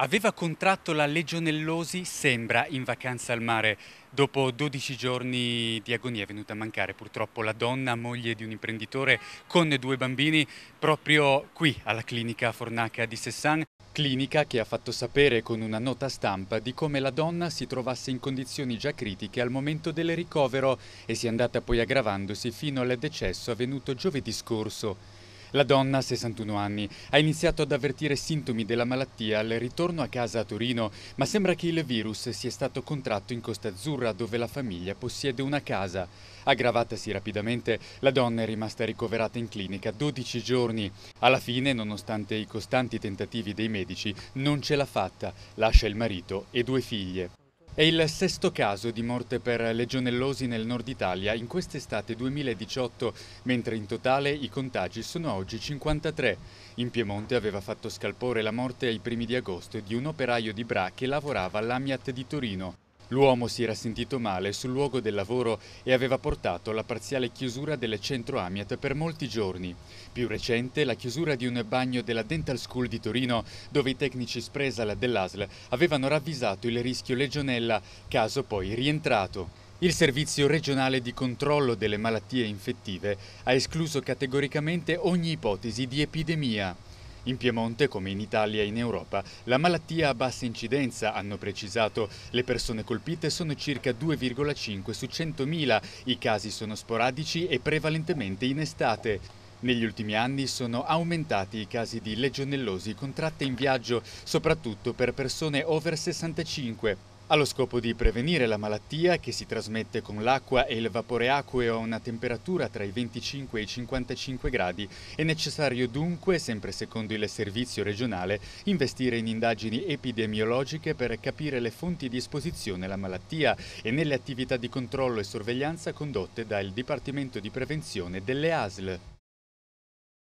Aveva contratto la legionellosi, sembra, in vacanza al mare. Dopo 12 giorni di agonia è venuta a mancare purtroppo la donna, moglie di un imprenditore con due bambini, proprio qui alla clinica Fornaca di Sessan. Clinica che ha fatto sapere con una nota stampa di come la donna si trovasse in condizioni già critiche al momento del ricovero e sia andata poi aggravandosi fino al decesso avvenuto giovedì scorso. La donna, 61 anni, ha iniziato ad avvertire sintomi della malattia al ritorno a casa a Torino, ma sembra che il virus sia stato contratto in Costa Azzurra, dove la famiglia possiede una casa. Aggravatasi rapidamente, la donna è rimasta ricoverata in clinica 12 giorni. Alla fine, nonostante i costanti tentativi dei medici, non ce l'ha fatta. Lascia il marito e due figlie. È il sesto caso di morte per legionellosi nel nord Italia in quest'estate 2018, mentre in totale i contagi sono oggi 53. In Piemonte aveva fatto scalpore la morte ai primi di agosto di un operaio di Bra che lavorava all'Amiat di Torino. L'uomo si era sentito male sul luogo del lavoro e aveva portato la parziale chiusura del centro Amiat per molti giorni. Più recente la chiusura di un bagno della Dental School di Torino, dove i tecnici Spresal dell'ASL avevano ravvisato il rischio legionella, caso poi rientrato. Il Servizio regionale di controllo delle malattie infettive ha escluso categoricamente ogni ipotesi di epidemia. In Piemonte, come in Italia e in Europa, la malattia ha bassa incidenza, hanno precisato. Le persone colpite sono circa 2,5 su 100.000, i casi sono sporadici e prevalentemente in estate. Negli ultimi anni sono aumentati i casi di legionellosi contratte in viaggio, soprattutto per persone over 65. Allo scopo di prevenire la malattia che si trasmette con l'acqua e il vapore acqueo a una temperatura tra i 25 e i 55 gradi, è necessario dunque, sempre secondo il servizio regionale, investire in indagini epidemiologiche per capire le fonti di esposizione alla malattia e nelle attività di controllo e sorveglianza condotte dal Dipartimento di Prevenzione delle ASL.